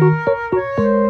Música